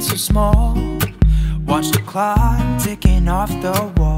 so small. Watch the clock ticking off the wall.